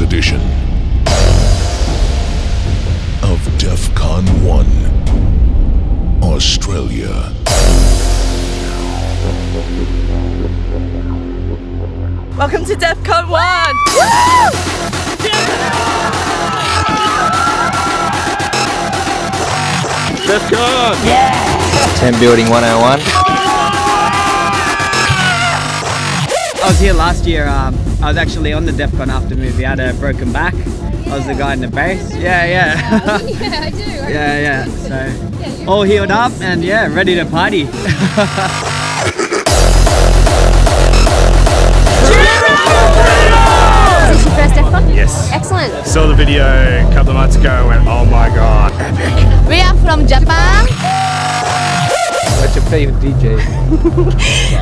Edition of DEF CON 1, Australia. Welcome to DEF CON 1! Defqon. Yeah! 10 Building 101. I was here last year um I was actually on the Defqon after movie. I had a broken back. I was the guy in the base. Yeah, yeah. yeah, I do. yeah, yeah. So all healed up and yeah, ready to party. Is your first DEF Yes. Excellent. Saw the video a couple of months ago and went, oh my god, epic. We are from Japan. What's your favorite DJ?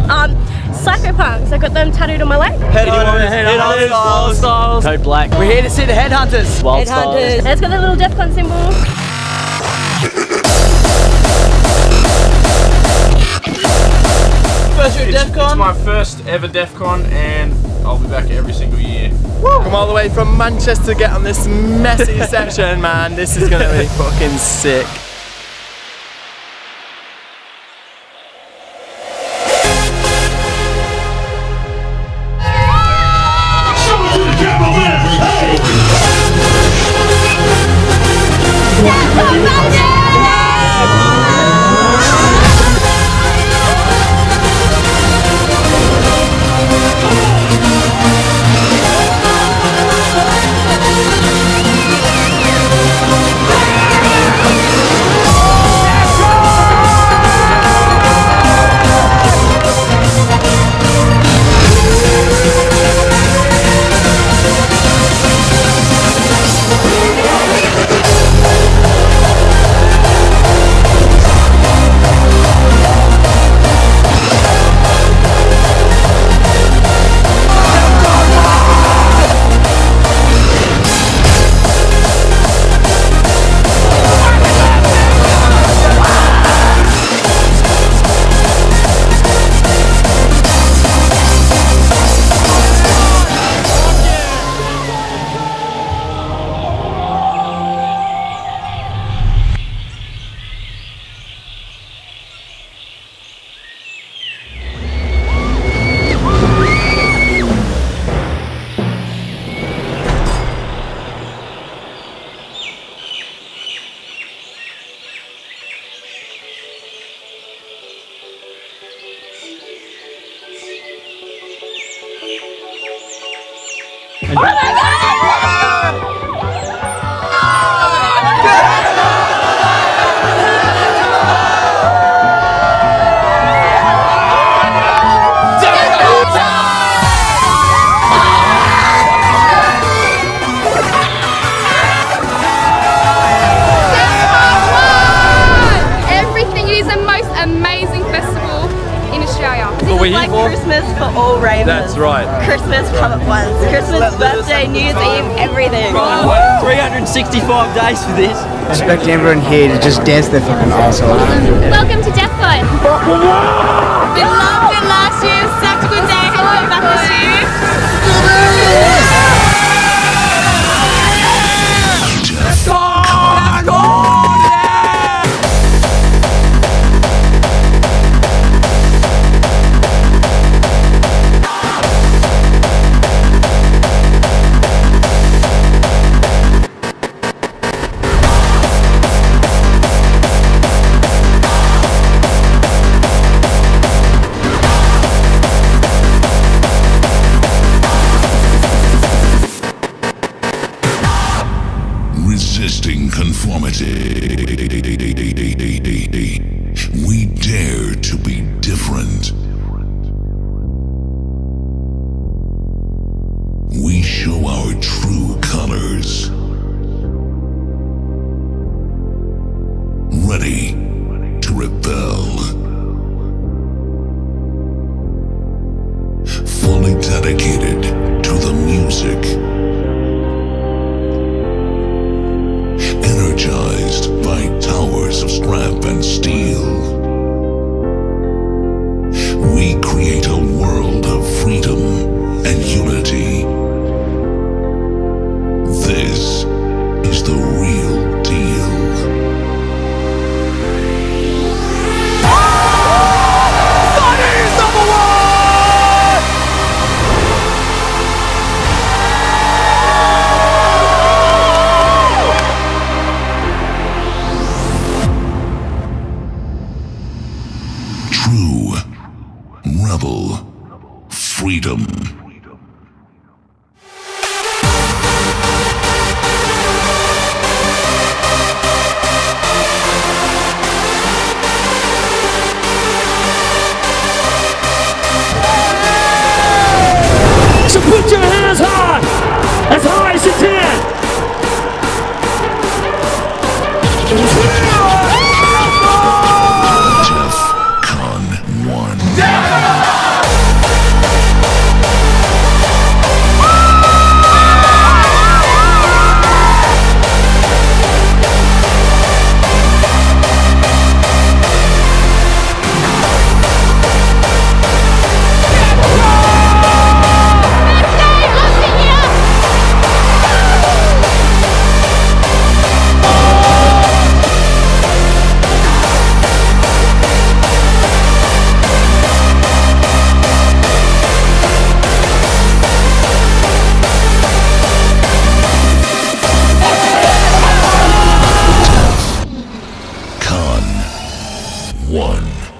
Um, Psyko Punkz. I got them tattooed on my leg. Headhunterz, Styles. Code Black. We're here to see the Headhunterz. Wild Headhunterz. And it's got the little Defqon symbol. First year DEF It's my first ever Defqon and I'll be back every single year. Come all the way from Manchester to get on this messy section, man. This is gonna be fucking sick. All ravers. That's right. Christmas come at once. Christmas, birthday, New Year's Eve, everything. 365 days for this. I Expect everyone here to just dance their fucking ass off. Welcome to DEF CON. We loved it last year. Such a good day. How are back this year? Conformity. We dare to be different. We show our true colors. 1.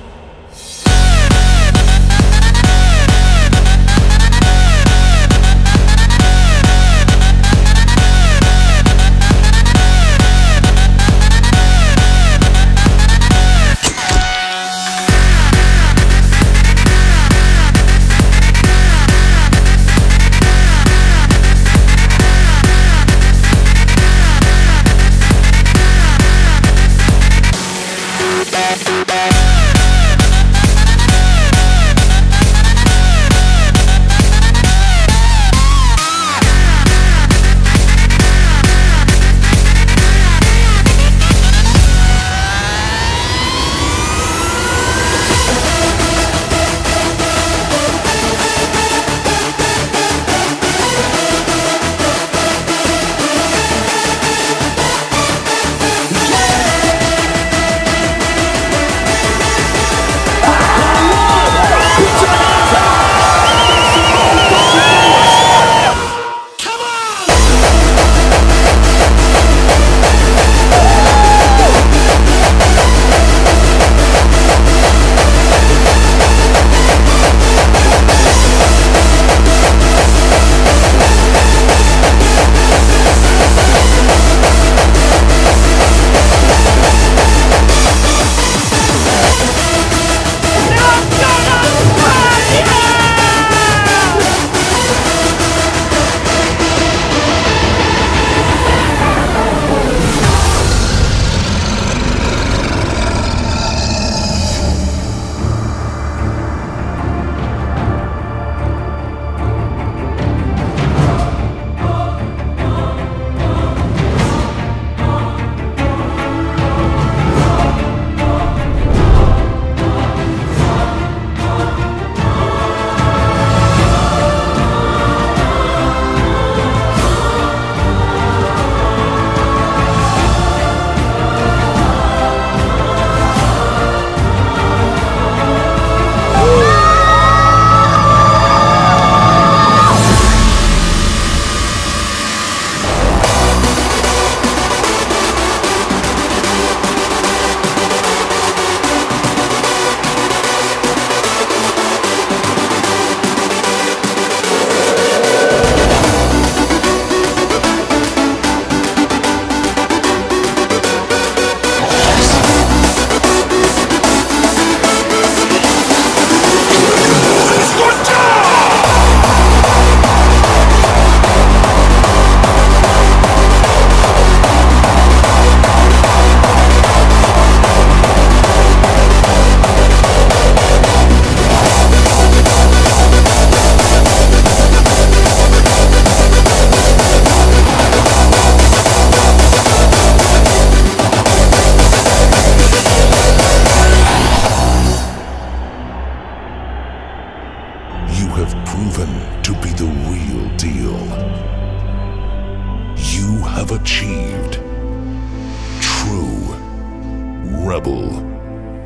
Rebel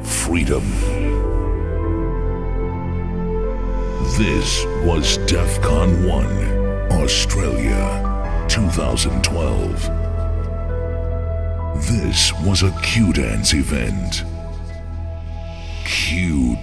freedom. This was Defqon.1, Australia, 2012. This was a Q-dance event. Q